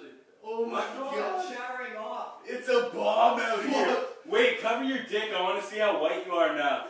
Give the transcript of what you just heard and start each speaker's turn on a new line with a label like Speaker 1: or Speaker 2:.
Speaker 1: actually.
Speaker 2: Oh my
Speaker 1: god.
Speaker 2: You're showering off.
Speaker 1: It's a bomb out here.
Speaker 3: Wait, cover your dick. I want to see how white you are now.